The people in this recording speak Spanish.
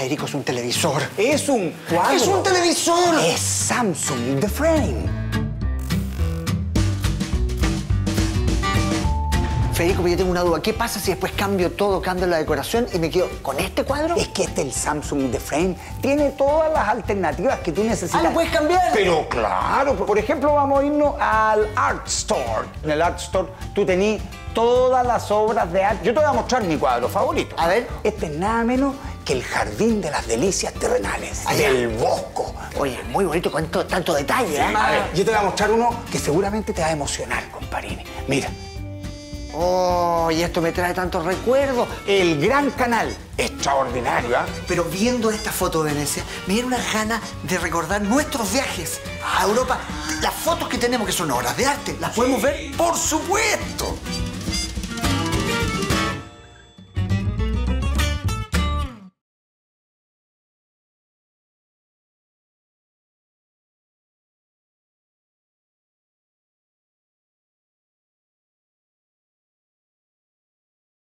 Federico, es un televisor. Es un cuadro. ¡Es un televisor! Es Samsung The Frame. Federico, yo tengo una duda. ¿Qué pasa si después cambio todo, cambio la decoración y me quedo con este cuadro? Es que este, el Samsung The Frame, tiene todas las alternativas que tú necesitas. Ah, ¿lo puedes cambiar? Pero claro, por ejemplo, vamos a irnos al Art Store. En el Art Store tú tenés todas las obras de arte. Yo te voy a mostrar mi cuadro favorito. A ver. Este es nada menos que el Jardín de las Delicias Terrenales. Allá. Del Bosco. Oye, muy bonito con to- tanto detalle, ¿eh? A ver, yo te voy a mostrar uno que seguramente te va a emocionar, comparini. Mira, Oh, y esto me trae tantos recuerdos. el Gran Canal. Extraordinario, ¿ah? Pero viendo esta foto de Venecia, me dieron una gana de recordar nuestros viajes a Europa. Las fotos que tenemos, que son obras de arte, ¿las podemos ver? ¡Por supuesto!